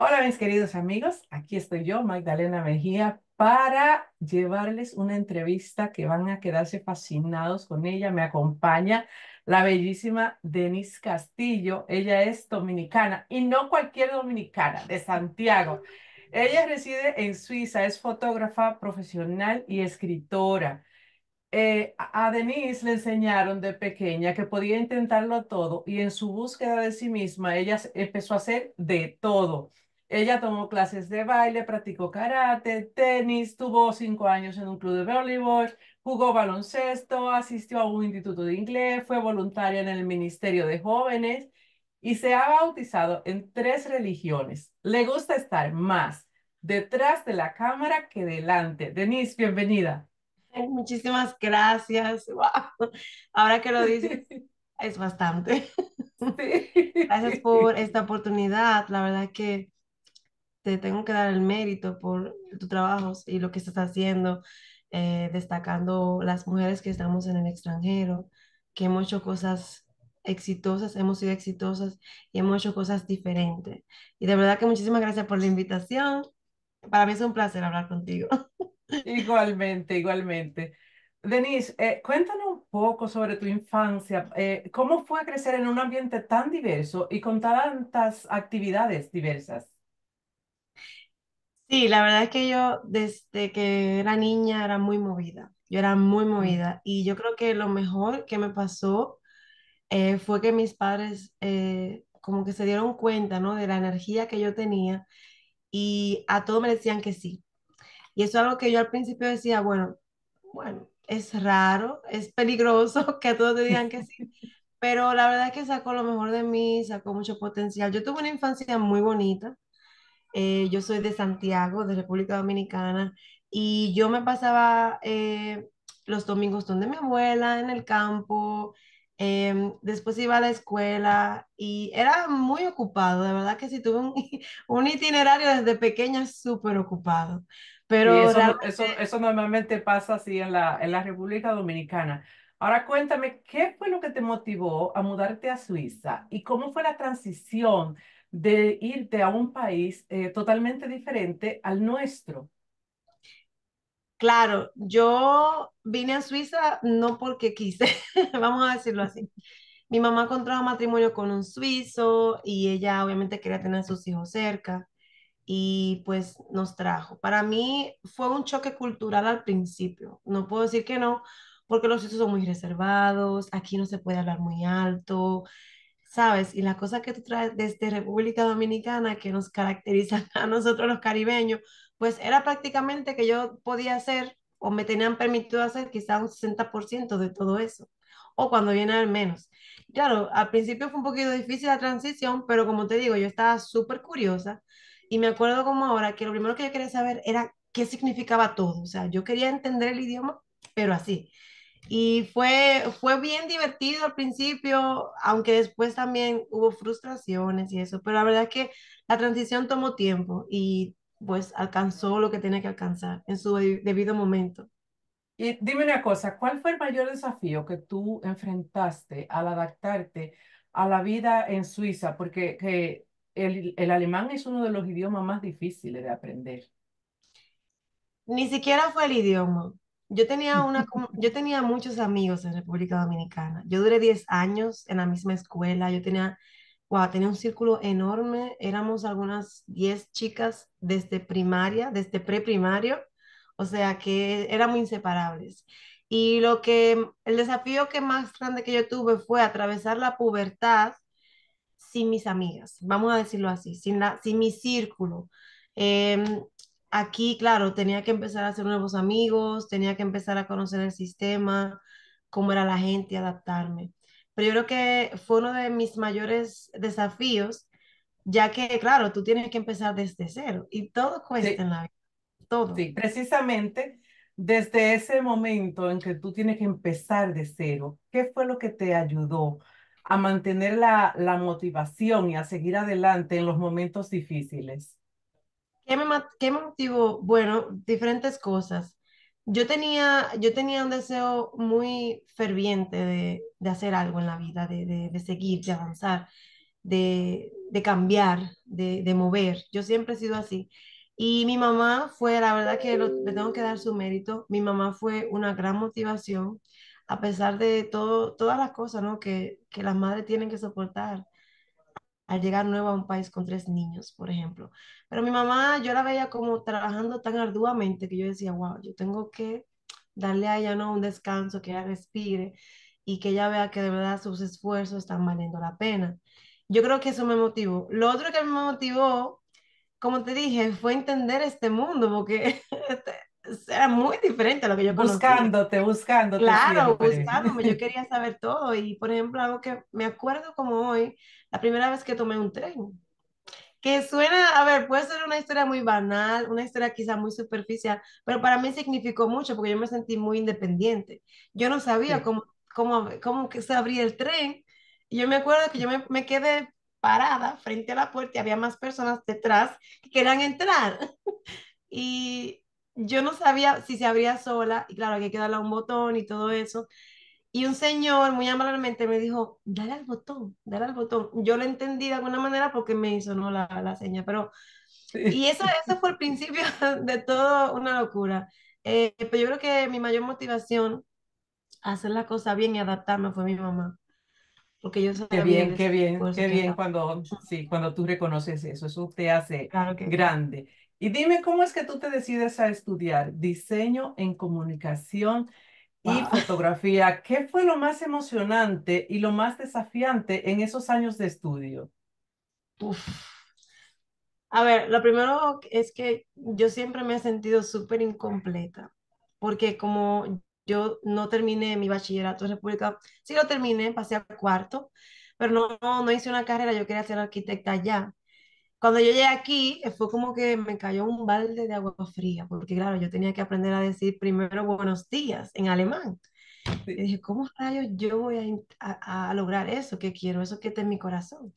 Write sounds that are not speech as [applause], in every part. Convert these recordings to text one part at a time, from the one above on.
Hola mis queridos amigos, aquí estoy yo, Magdalena Mejía, para llevarles una entrevista que van a quedarse fascinados con ella. Me acompaña la bellísima Denise Castillo. Ella es dominicana y no cualquier dominicana, de Santiago. Ella reside en Suiza, es fotógrafa profesional y escritora. Eh, a Denise le enseñaron de pequeña que podía intentarlo todo y en su búsqueda de sí misma ella empezó a hacer de todo. Ella tomó clases de baile, practicó karate, tenis, tuvo cinco años en un club de voleibol, jugó baloncesto, asistió a un instituto de inglés, fue voluntaria en el Ministerio de Jóvenes y se ha bautizado en tres religiones. Le gusta estar más detrás de la cámara que delante. Denise, bienvenida. Muchísimas gracias. Wow. Ahora que lo dices, [laughs] es bastante. Gracias por esta oportunidad. La verdad que te tengo que dar el mérito por tu trabajo y lo que estás haciendo, eh, destacando las mujeres que estamos en el extranjero, que hemos hecho cosas exitosas, hemos sido exitosas y hemos hecho cosas diferentes. Y de verdad que muchísimas gracias por la invitación. Para mí es un placer hablar contigo. [laughs] Igualmente, igualmente. Denise, eh, cuéntanos un poco sobre tu infancia. Eh, ¿cómo fue crecer en un ambiente tan diverso y con tantas actividades diversas? Sí, la verdad es que yo desde que era niña era muy movida. Yo era muy Mm. movida y yo creo que lo mejor que me pasó eh, fue que mis padres eh, como que se dieron cuenta, ¿no? De la energía que yo tenía y a todo me decían que sí. Y eso es algo que yo al principio decía, bueno, bueno, es raro, es peligroso [laughs] que a todos te digan que sí, pero la verdad es que sacó lo mejor de mí, sacó mucho potencial. Yo tuve una infancia muy bonita. Eh, yo soy de Santiago, de República Dominicana, y yo me pasaba eh, los domingos donde mi abuela, en el campo, em, después iba a la escuela y era muy ocupado, de verdad que sí, tuve un, [laughs] un itinerario desde pequeña súper ocupado, pero eso, no- eso, realmente, eso normalmente pasa así en la, en la República Dominicana. Ahora cuéntame, ¿qué fue lo que te motivó a mudarte a Suiza y cómo fue la transición de irte a un país eh, totalmente diferente al nuestro? claro, yo vine a Suiza no porque quise, [laughs] vamos a decirlo así. Mi mamá contrajo matrimonio con un suizo y ella obviamente quería tener a sus hijos cerca. y pues nos trajo. Para mí fue un choque cultural al principio. No puedo decir que no, porque los suizos son muy reservados, aquí no se puede hablar muy alto, ¿sabes? Y las cosas que tú traes desde República Dominicana que nos caracterizan [laughs] a nosotros los caribeños, pues era prácticamente que yo podía hacer o me tenían permitido hacer quizá un 60% de todo eso, o cuando viene al menos. Claro, al principio fue un poquito difícil la transición, pero como te digo, yo estaba súper curiosa y me acuerdo como ahora que lo primero que yo quería saber era qué significaba todo. O sea, yo quería entender el idioma, pero así. Y fue, fue bien divertido al principio, aunque después también hubo frustraciones y eso, pero la verdad es que la transición tomó tiempo y pues alcanzó lo que tenía que alcanzar en su de- debido momento. Y dime una cosa, ¿cuál fue el mayor desafío que tú enfrentaste al adaptarte a la vida en Suiza? Porque que el, el alemán es uno de los idiomas más difíciles de aprender. Ni siquiera fue el idioma. Yo tenía una, [laughs] yo tenía muchos amigos en República Dominicana. Yo duré 10 años en la misma escuela. Yo tenía, wow, tenía un círculo enorme. Éramos algunas 10 chicas desde primaria, desde preprimario. O sea que éramos inseparables. Y lo que, el desafío que más grande que yo tuve fue atravesar la pubertad sin mis amigas, vamos a decirlo así, sin, la, sin mi círculo. Em, aquí, claro, tenía que empezar a hacer nuevos amigos, tenía que empezar a conocer el sistema, cómo era la gente, adaptarme. Pero yo creo que fue uno de mis mayores desafíos, ya que, claro, tú tienes que empezar desde cero y todo cuesta Sí, en la vida, todo. sí, precisamente desde ese momento en que tú tienes que empezar de cero, ¿qué fue lo que te ayudó a mantener la, la motivación y a seguir adelante en los momentos difíciles? ¿Qué me, qué motivó? Bueno, diferentes cosas. Yo tenía, yo tenía un deseo muy ferviente de, hacer algo en la vida, de, seguir, de avanzar. de, cambiar, de, de mover. Yo siempre he sido así. Y mi mamá fue, la verdad que lo- le tengo que dar su mérito, mi mamá fue una gran motivación, a pesar de todo, todas las cosas, ¿no? que, que las madres tienen que soportar al llegar nueva a un país con tres niños, por ejemplo. Pero mi mamá, yo la veía como trabajando tan arduamente que yo decía, wow, yo tengo que darle a ella, ¿no? un descanso, que ella respire y que ella vea que de verdad sus esfuerzos están valiendo la pena. Yo creo que eso me motivó. Lo otro que me motivó como te dije, fue entender este mundo, porque [laughs] este, era muy diferente a lo que yo conocía. Buscándote, buscándote Claro, siempre. buscándome, yo quería [laughs] saber todo. Y, por ejemplo, algo que me acuerdo como hoy, la primera vez que tomé un tren, que suena, a ver, puede ser una historia muy banal, una historia quizá muy superficial, pero para mí significó mucho porque yo me sentí muy independiente. Yo no sabía Sí, cómo, cómo, cómo que se abría el tren. Y yo me acuerdo que yo me, me quedé parada frente a la puerta y había más personas detrás que querían entrar. [laughs] Y yo no sabía si se abría sola, y claro, hay que darle a un botón y todo eso. Y un señor muy amablemente me dijo, dale al botón, dale al botón. Yo lo entendí de alguna manera porque me hizo no la, la seña, pero, sí. y eso, eso fue el principio [laughs] de todo una locura. Eh, pero yo creo que mi mayor motivación a hacer la cosa bien y adaptarme fue mi mamá, porque yo Qué sabía el bien, qué bien, qué bien cuando, sí, cuando tú reconoces eso, eso te hace claro que grande. Y dime, ¿cómo es que tú te decides a estudiar diseño en comunicación y Wow. fotografía? ¿Qué fue lo más emocionante y lo más desafiante en esos años de estudio? Uf. A ver, lo primero es que yo siempre me he sentido súper incompleta, porque como yo no terminé mi bachillerato en República, sí lo terminé, pasé a cuarto, pero no, no, no hice una carrera, yo quería ser arquitecta ya. Cuando yo llegué aquí, eh, fue como que me cayó un balde de agua fría, porque claro, yo tenía que aprender a decir primero buenos días en alemán. Y dije, ¿cómo rayos yo voy a, a, a lograr eso que quiero, eso que está en mi corazón?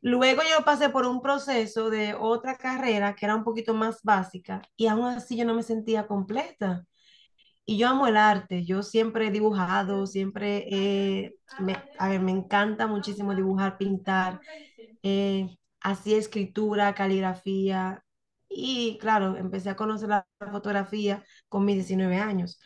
Luego yo pasé por un proceso de otra carrera que era un poquito más básica y aún así yo no me sentía completa. Y yo amo el arte, yo siempre he dibujado, siempre, eh, me, a ver, me encanta muchísimo dibujar, pintar, eh, hacía escritura, caligrafía y claro, empecé a conocer la fotografía con mis 19 años.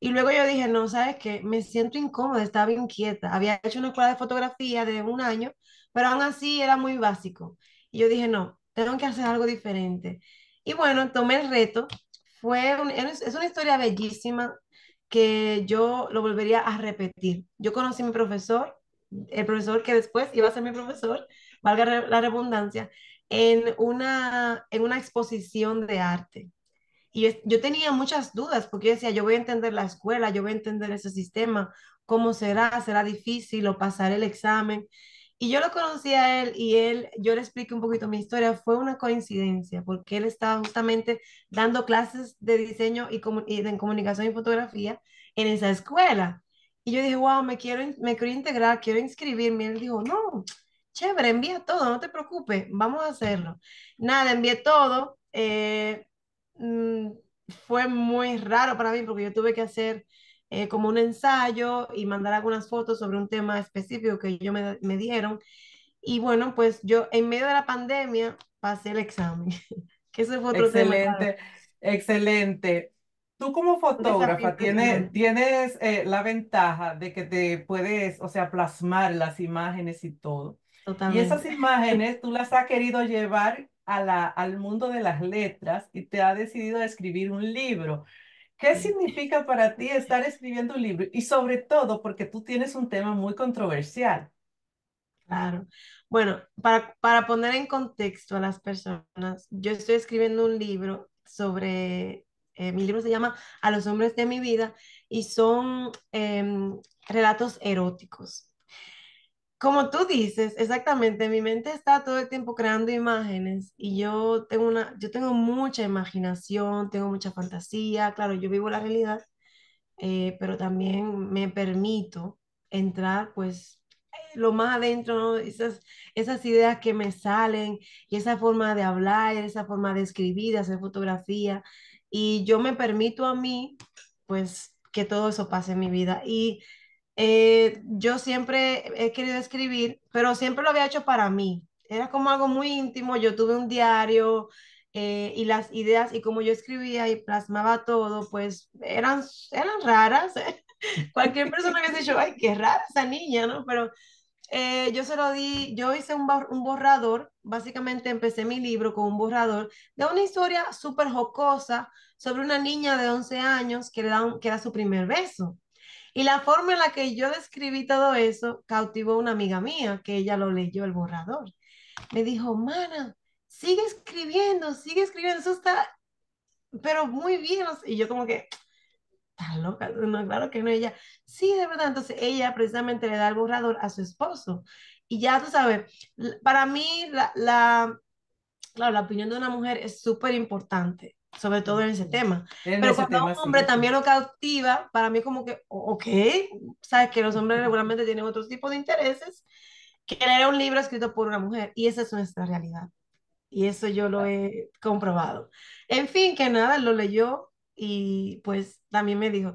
Y luego yo dije, no, ¿sabes qué? Me siento incómoda, estaba inquieta. Había hecho una escuela de fotografía de un año, pero aún así era muy básico. Y yo dije, no, tengo que hacer algo diferente. Y bueno, tomé el reto. Fue es una historia bellísima que yo lo volvería a repetir. Yo conocí mi profesor, el profesor que después iba a ser mi profesor, valga la redundancia, en una, en una exposición de arte. Y yo, tenía muchas dudas porque yo decía, yo voy a entender la escuela, yo voy a entender ese sistema, cómo será, será difícil o pasar el examen. Y yo lo conocí a él y él, yo le expliqué un poquito mi historia, fue una coincidencia porque él estaba justamente dando clases de diseño y, y de comunicación y fotografía en esa escuela. Y yo dije, wow, me quiero, me quiero integrar, quiero inscribirme. Y él dijo, no, chévere, envía todo, no te preocupes, vamos a hacerlo. Nada, envié todo. eh, mm, fue muy raro para mí porque yo tuve que hacer eh, como un ensayo y mandar algunas fotos sobre un tema específico que ellos me, me dieron. Y bueno, pues yo en medio de la pandemia pasé el examen, [laughs] que ese fue otro tema, excelente, excelente. Tú como fotógrafa tiene- impresionante, tienes eh, la ventaja de que te puedes, o sea, plasmar las imágenes y todo. Y esas imágenes tú las has querido llevar a la, al mundo de las letras y te has decidido a escribir un libro. ¿Qué significa para ti estar escribiendo un libro? Y sobre todo porque tú tienes un tema muy controversial. Claro. Bueno, para, para poner en contexto a las personas, yo estoy escribiendo un libro sobre, eh, mi libro se llama A los hombres de mi vida y son em, relatos eróticos. Como tú dices, exactamente, mi mente está todo el tiempo creando imágenes y yo tengo una, yo tengo mucha imaginación, tengo mucha fantasía, claro, yo vivo la realidad, eh, pero también me permito entrar pues lo más adentro, ¿no? Esas, esas ideas que me salen y esa forma de hablar, esa forma de escribir, de hacer fotografía y yo me permito a mí pues que todo eso pase en mi vida y Eh, yo siempre he querido escribir, pero siempre lo había hecho para mí. Era como algo muy íntimo. Yo tuve un diario eh, y las ideas y como yo escribía y plasmaba todo, pues eran, eran raras. ¿eh? [laughs] Cualquier persona hubiese dicho, ay, qué rara esa niña, ¿no? Pero eh, yo se lo di, yo hice un, un borrador, básicamente empecé mi libro con un borrador de una historia súper jocosa sobre una niña de 11 años que le da, que da su primer beso. Y la forma en la que yo describí todo eso cautivó a una amiga mía, que ella lo leyó el borrador. Me dijo, mana, sigue escribiendo, sigue escribiendo, eso está, pero muy bien. Y yo como que, está loca, no, claro que no, ella, sí, de verdad, entonces ella precisamente le da el borrador a su esposo. Y ya tú sabes, para mí la, la, la opinión de una mujer es súper importante sobre todo en ese tema. Pero cuando un hombre también lo cautiva, para mí como que, ok, sabes que los hombres regularmente tienen otro tipo de intereses, que leer un libro escrito por una mujer, y esa es nuestra realidad. Y eso yo lo he comprobado. En fin, que nada, lo leyó y pues también me dijo,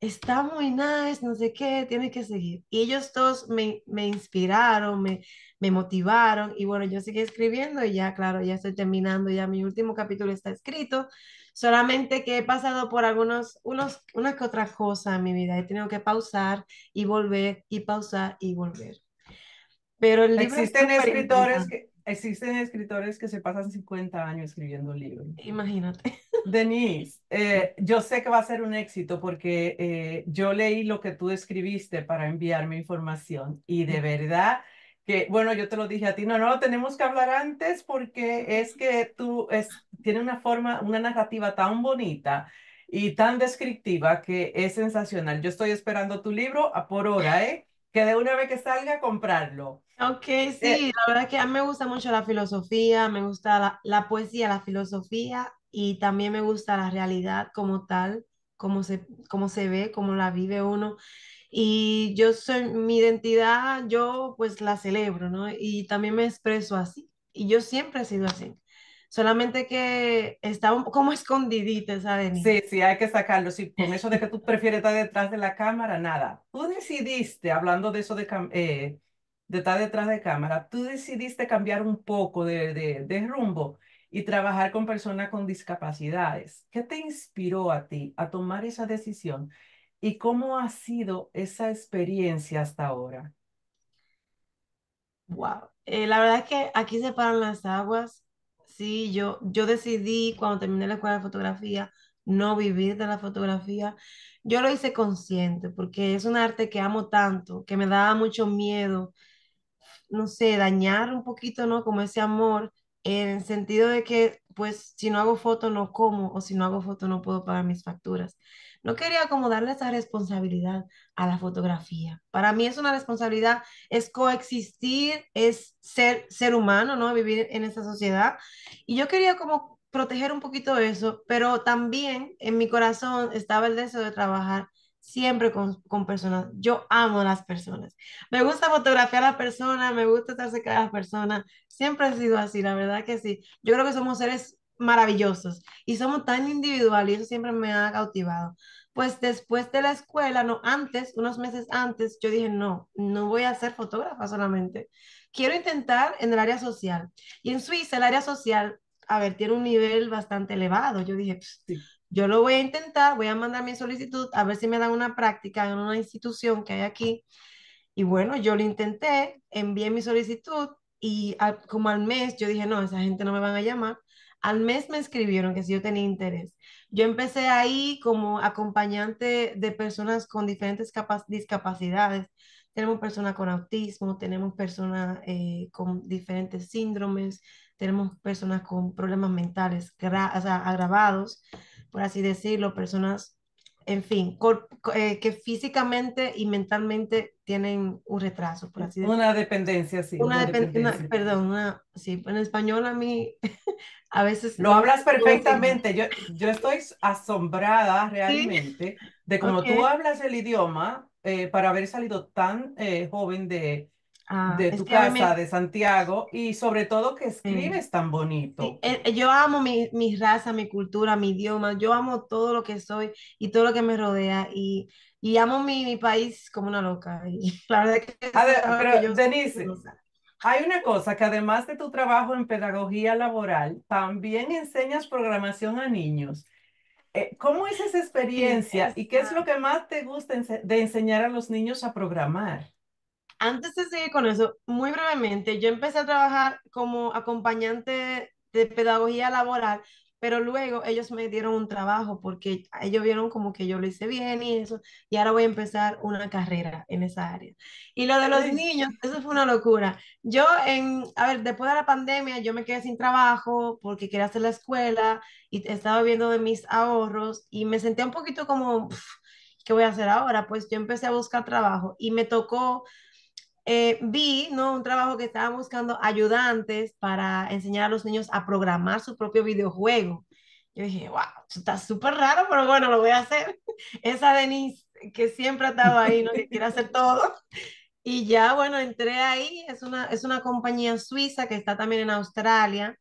está muy nice, no sé qué, tienes que seguir. Y ellos todos me, me inspiraron, me, me motivaron y bueno, yo seguí escribiendo y ya, claro, ya estoy terminando, ya mi último capítulo está escrito, solamente que he pasado por algunos, unos, una que otra cosa en mi vida, he tenido que pausar y volver y pausar y volver. Pero el libro existen escritores que existen escritores que se pasan 50 años escribiendo libros. Imagínate. Denise, eh, yo sé que va a ser un éxito porque eh, yo leí lo que tú escribiste para enviarme información y de verdad que, bueno, yo te lo dije a ti, no, no, tenemos que hablar antes porque es que tú es, tiene una forma, una narrativa tan bonita y tan descriptiva que es sensacional. Yo estoy esperando tu libro a por hora, ¿eh? Que de una vez que salga, comprarlo. Ok, sí, eh, la verdad es que a mí me gusta mucho la filosofía, me gusta la, la poesía, la filosofía y también me gusta la realidad como tal, cómo se, cómo se ve, cómo la vive uno. Y yo soy, mi identidad, yo pues la celebro, ¿no? Y también me expreso así. Y yo siempre he sido así. Solamente que está un, como escondidita, ¿sabes? Sí, sí, hay que sacarlo. Sí, con eso de que tú prefieres estar detrás de la cámara, nada. Tú decidiste, hablando de eso de, eh, de estar detrás de cámara, tú decidiste cambiar un poco de, de, de rumbo y trabajar con personas con discapacidades. ¿Qué te inspiró a ti a tomar esa decisión ¿Y cómo ha sido esa experiencia hasta ahora? Wow. Eh, la verdad es que aquí se paran las aguas. Sí, yo, yo decidí cuando terminé la escuela de fotografía no vivir de la fotografía. Yo lo hice consciente porque es un arte que amo tanto, que me daba mucho miedo, no sé, dañar un poquito, ¿no? Como ese amor, en el sentido de que, pues, si no hago foto no como o si no hago foto no puedo pagar mis facturas. No quería como darle esa responsabilidad a la fotografía. Para mí es una responsabilidad, es coexistir, es ser, ser humano, ¿no? Vivir en esta sociedad. Y yo quería como proteger un poquito eso, pero también en mi corazón estaba el deseo de trabajar siempre con, con, personas. Yo amo las personas. Me gusta fotografiar a las personas, me gusta estar cerca de las personas. Siempre ha sido así, la verdad que sí. Yo creo que somos seres maravillosos y somos tan individuales y eso siempre me ha cautivado. Pues después de la escuela, no, antes, unos meses antes, yo dije, no, no voy a ser fotógrafa solamente. Quiero intentar en el área social. Y en Suiza el área social, a ver, tiene un nivel bastante elevado. Yo dije, yo lo voy a intentar, voy a mandar mi solicitud a ver si me dan una práctica en una institución que hay aquí. Y bueno, yo lo intenté, envié mi solicitud y como al mes yo dije, no, esa gente no me van a llamar. Al mes me escribieron que si yo tenía interés. Yo empecé ahí como acompañante de personas con diferentes discapacidades. Tenemos personas con autismo, tenemos personas eh, con diferentes síndromes, tenemos personas con problemas mentales agravados, por así decirlo, personas, en fin, eh, que físicamente y mentalmente tienen un retraso, por así decirlo. Una dependencia, sí. Una, dependencia. perdón, una, sí, en español a mí [laughs] a veces... Lo hablas perfectamente. Yo, yo estoy asombrada realmente de cómo tú hablas el idioma eh, para haber salido tan eh, joven de, ah, de tu casa, de Santiago, y sobre todo que escribes tan bonito. Eh, yo amo mi, mi, raza, mi cultura, mi idioma, yo amo todo lo que soy y todo lo que me rodea, y, y amo mi, mi país como una loca. Y [laughs] la verdad es que A ver, que pero yo Denise, hay una cosa que además de tu trabajo en pedagogía laboral, también enseñas programación a niños. Eh, ¿cómo es esa Sí, experiencia y qué es lo que más te gusta de enseñar a los niños a programar? Antes de seguir con eso, muy brevemente, yo empecé a trabajar como acompañante de pedagogía laboral, pero luego ellos me dieron un trabajo porque ellos vieron como que yo lo hice bien y eso, y ahora voy a empezar una carrera en esa área. Y lo de los niños, eso fue una locura. Yo en, a ver, después de la pandemia, yo me quedé sin trabajo porque quería hacer la escuela y estaba viendo de mis ahorros y me sentía un poquito como... "Pf, ¿Qué voy a hacer ahora? Pues yo empecé a buscar trabajo y me tocó eh, vi, ¿no? Un trabajo que estaba buscando ayudantes para enseñar a los niños a programar su propio videojuego. Yo dije, wow, esto está súper raro, pero bueno, lo voy a hacer. [laughs] Esa Denise que siempre ha estado ahí, ¿no? Que quiere hacer todo. [laughs] Y ya, bueno, entré ahí. Es una, es una compañía suiza que está también en Australia.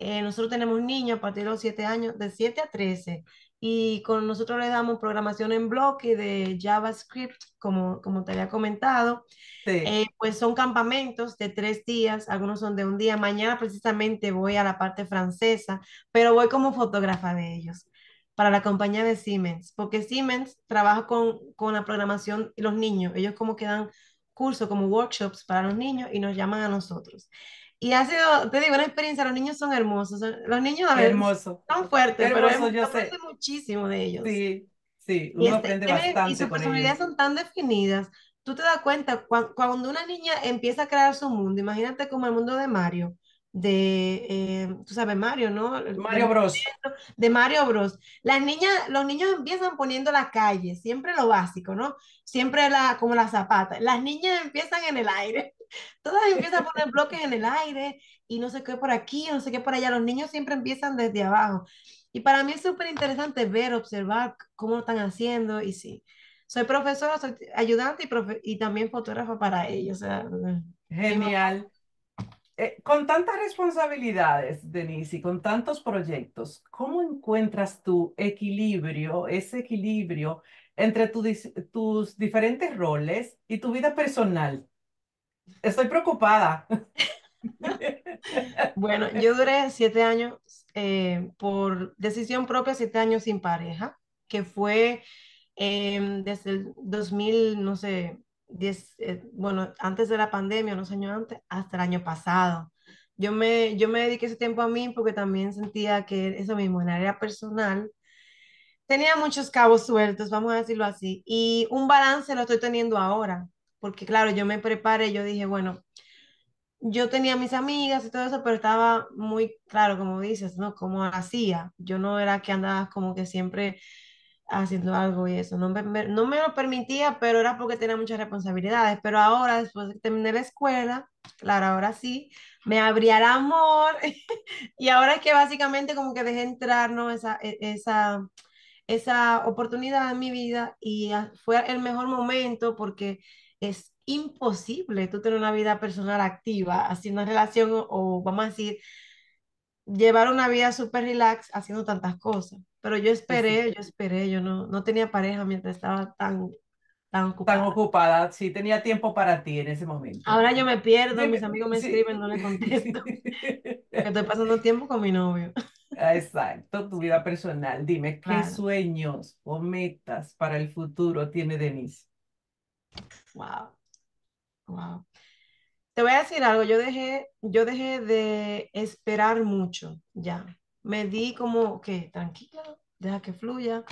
Eh, nosotros tenemos niños a partir de los 7 años, de 7 a 13. Y con nosotros le damos programación en bloque de JavaScript, como, como te había comentado. Sí, Eh, pues son campamentos de tres días, algunos son de un día. Mañana precisamente voy a la parte francesa, pero voy como fotógrafa de ellos para la compañía de Siemens, porque Siemens trabaja con, con la programación y los niños. Ellos como que dan cursos, como workshops para los niños y nos llaman a nosotros. Y ha sido, te digo, una experiencia, los niños son hermosos. son- Los niños a veces hermoso, son fuertes, pero hermoso, hemos- yo aprende sé. muchísimo de ellos. Sí, sí, Y, uno este, aprende tiene, y bastante sus personalidades son tan definidas. Tú te das cuenta, cuan- cuando, una niña empieza a crear su mundo, imagínate como el mundo de Mario, de, eh, tú sabes, Mario, ¿no? El- De, Mario Bros. de Mario Bros. Las niñas, los niños empiezan poniendo la calle, siempre lo básico, ¿no? Siempre la, como la zapata. Las niñas empiezan en el aire. [laughs] Todas empiezan a poner bloques en el aire y no sé qué por aquí, no sé qué por allá. Los niños siempre empiezan desde abajo. Y para mí es súper interesante ver, observar cómo lo están haciendo y sí. Soy profesora, soy ayudante y, profe- y también fotógrafa para ellos. O sea, mamá- Genial. Eh, con tantas responsabilidades, Denise, y con tantos proyectos, ¿cómo encuentras tu equilibrio, ese equilibrio entre tu tus diferentes roles y tu vida personal? Estoy preocupada. bueno, yo duré siete años eh, por decisión propia, siete años sin pareja, que fue em, desde el 2000, no sé, 10, eh, bueno, antes de la pandemia, unos años antes, hasta el año pasado. Yo me, yo me dediqué ese tiempo a mí porque también sentía que eso mismo, en área personal, tenía muchos cabos sueltos, vamos a decirlo así, y un balance lo estoy teniendo ahora, porque claro, yo me preparé, yo dije, bueno, yo tenía mis amigas y todo eso, pero estaba muy claro, como dices, ¿no? Como hacía. Yo no era que andaba como que siempre haciendo algo y eso. No me, no me lo permitía, pero era porque tenía muchas responsabilidades. Pero ahora, después de que terminé la escuela, claro, ahora sí, me abría el amor. [laughs] Y ahora es que básicamente como que dejé entrar, ¿no? Esa, e- esa, esa oportunidad en mi vida y fue el mejor momento porque es imposible tú tener una vida personal activa, así una relación o, o vamos a decir, llevar una vida súper relax haciendo tantas cosas. Pero yo sí. esperé, yo esperé, yo no, no tenía pareja mientras estaba tan, tan Tan ocupada. ocupada, sí, tenía tiempo para ti en ese momento. Ahora yo me pierdo, mis amigos me sí. escriben, no les contesto, [laughs] estoy pasando tiempo con mi novio. Exacto, tu vida personal. Dime, ¿qué sueños o metas para el futuro tiene Denise? Wow, wow. Te voy a decir algo, yo dejé, yo dejé de esperar mucho ya. Me di como que tranquila, deja que fluya,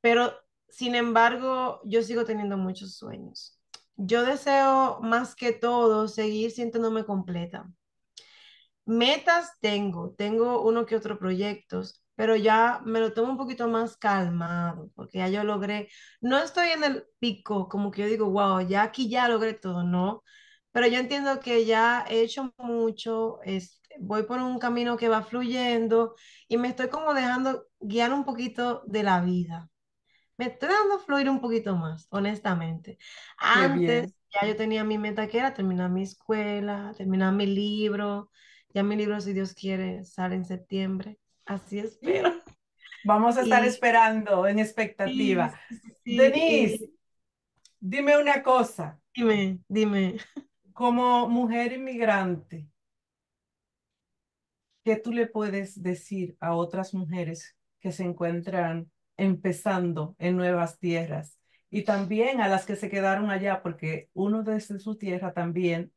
pero sin embargo, yo sigo teniendo muchos sueños. Yo deseo más que todo seguir sintiéndome completa. Metas tengo, tengo uno que otro proyectos, pero ya me lo tomo un poquito más calmado, porque ya yo logré, no estoy en el pico, como que yo digo, wow, ya aquí ya logré todo, no, pero yo entiendo que ya he hecho mucho, es, voy por un camino que va fluyendo y me estoy como dejando guiar un poquito de la vida. Me estoy dando fluir un poquito más, honestamente. Antes ya yo tenía mi meta que era terminar mi escuela, terminar mi libro. Ya mi libro, si Dios quiere, sale en septiembre. Así espero. [laughs] Vamos a estar esperando en expectativa. sí, sí, sí, Denise, y- Dime una cosa, Dime, dime. como mujer inmigrante, ¿qué tú le puedes decir a otras mujeres que se encuentran empezando en nuevas tierras? Y también a las que se quedaron allá, porque uno desde su tierra también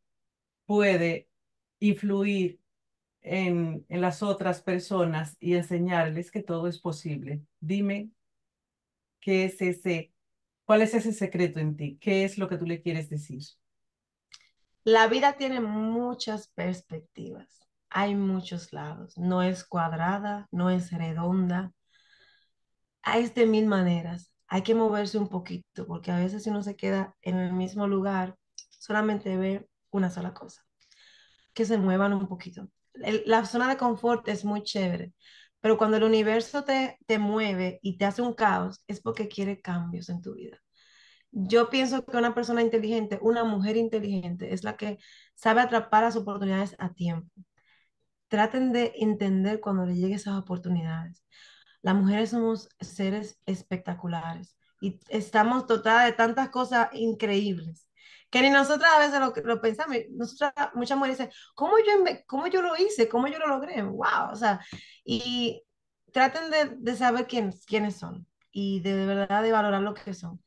puede influir en, en las otras personas y enseñarles que todo es posible. Dime, ¿qué es ese, cuál es ese secreto en ti? ¿Qué es lo que tú le quieres decir? La vida tiene muchas perspectivas. Hay muchos lados. No es cuadrada, no es redonda. Hay de mil maneras. Hay que moverse un poquito, porque a veces si uno se queda en el mismo lugar, solamente ve una sola cosa. Que se muevan un poquito. La zona de confort es muy chévere, pero cuando el universo te, te mueve y te hace un caos, es porque quiere cambios en tu vida. Yo pienso que una persona inteligente, una mujer inteligente, es la que sabe atrapar las oportunidades a tiempo. Traten de entender cuando le lleguen esas oportunidades. Las mujeres somos seres espectaculares y estamos dotadas de tantas cosas increíbles que ni nosotras a veces lo, lo pensamos. Nosotras, muchas mujeres dicen, ¿cómo yo, cómo yo lo hice? ¿Cómo yo lo logré? ¡Wow! O sea, y traten de, de saber quién, quiénes son y de, de verdad de valorar lo que son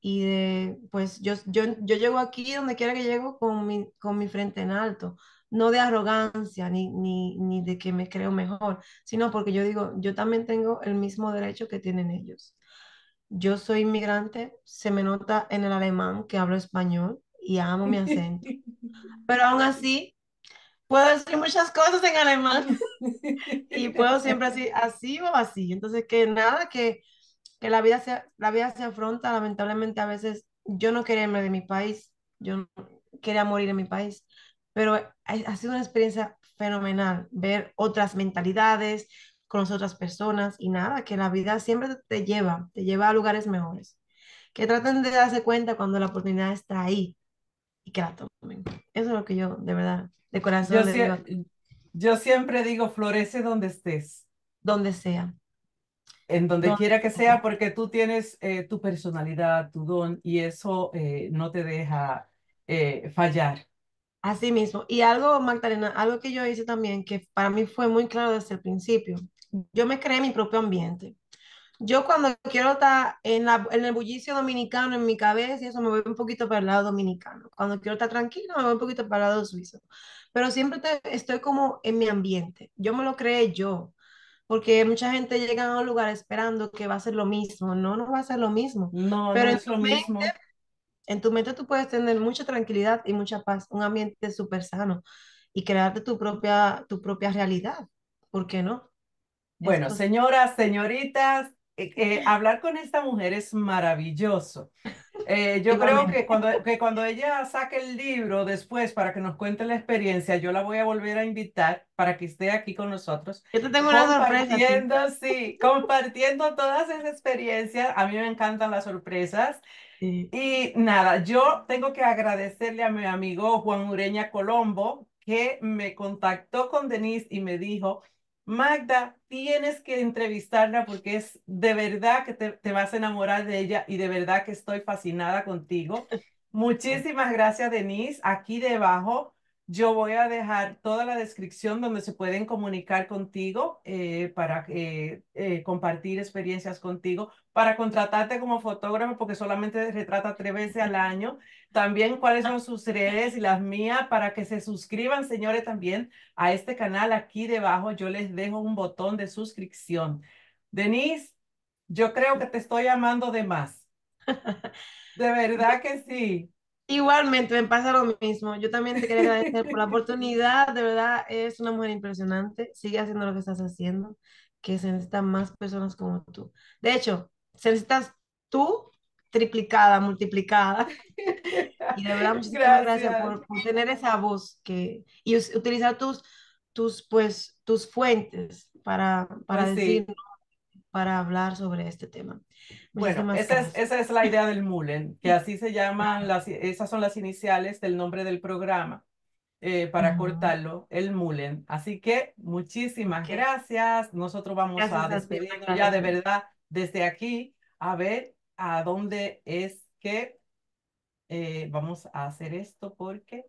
y de, pues yo, yo, yo llego aquí donde quiera que llego con mi, con mi frente en alto, no de arrogancia ni, ni, ni de que me creo mejor, sino porque yo digo, yo también tengo el mismo derecho que tienen ellos. Yo soy inmigrante, se me nota en el alemán que hablo español y amo mi acento, [laughs] pero aún así puedo decir muchas cosas en alemán [laughs] y puedo siempre así, así o así. Entonces, que nada, que que la vida se, la vida se afronta, lamentablemente a veces yo no quería irme de mi país, yo quería morir en mi país, pero ha, ha sido una experiencia fenomenal ver otras mentalidades, con otras personas y nada, que la vida siempre te lleva, te lleva a lugares mejores. Que traten de darse cuenta cuando la oportunidad está ahí y que la tomen. Eso es lo que yo, de verdad, de Yo, corazón le digo, sie- yo siempre digo, florece donde estés, donde sea, en donde donde quiera que sea. sea, porque tú tienes eh, tu personalidad, tu don, y eso eh, no te deja eh, fallar. Así mismo. Y algo, Magdalena, algo que yo hice también, que para mí fue muy claro desde el principio. Yo me creé mi propio ambiente. Yo cuando quiero estar en, la, en el bullicio dominicano en mi cabeza y eso me voy un poquito para el lado dominicano. Cuando quiero estar tranquila me voy un poquito para el lado suizo. Pero siempre te- estoy como en mi ambiente. Yo me lo creé yo. Porque mucha gente llega a un lugar esperando que va a ser lo mismo. No, no va a ser lo mismo. No, Pero no en es tu lo mismo. en tu mente tú puedes tener mucha tranquilidad y mucha paz, un ambiente súper sano y crearte tu propia, tu propia realidad. ¿Por qué no? Bueno, señoras, señoritas, eh, eh, hablar con esta mujer es maravilloso. Eh, yo creo que cuando, que cuando ella saque el libro después para que nos cuente la experiencia, yo la voy a volver a invitar para que esté aquí con nosotros, Yo te tengo una sorpresa a ti. compartiendo, sí, compartiendo todas esas experiencias. A mí me encantan las sorpresas. Sí. Y nada, yo tengo que agradecerle a mi amigo Juan Ureña Colombo que me contactó con Denise y me dijo, Magda, tienes que entrevistarla porque es de verdad que te, te vas a enamorar de ella y de verdad que estoy fascinada contigo. [laughs] Muchísimas gracias, Denise. Aquí debajo yo voy a dejar toda la descripción donde se pueden comunicar contigo eh, para eh, eh, compartir experiencias contigo para contratarte como fotógrafo, porque solamente retrata tres veces al año. También cuáles son sus redes y las mías para que se suscriban, señores, también a este canal. Aquí debajo yo les dejo un botón de suscripción. Denise, yo creo que te estoy amando de más. [laughs] De verdad que sí. Igualmente, me pasa lo mismo. Yo también te quería agradecer por la oportunidad. De verdad, es una mujer impresionante. Sigue haciendo lo que estás haciendo, que se necesitan más personas como tú. De hecho, se necesitas tú triplicada, multiplicada. Y de verdad, muchísimas gracias Gracias. por, por tener esa voz que, y utilizar tus, tus, pues, tus fuentes para, para Pues decir, sí. Para hablar sobre este tema. Bueno, esa es, esa es la idea del [laughs] Mullen, que así se llaman las, esas son las iniciales del nombre del programa, eh, para Ujú. cortarlo, el Mullen. Así que muchísimas gracias. Nosotros vamos a Gracias a despedirnos ya de verdad desde aquí, a ver a dónde es que eh, vamos a hacer esto porque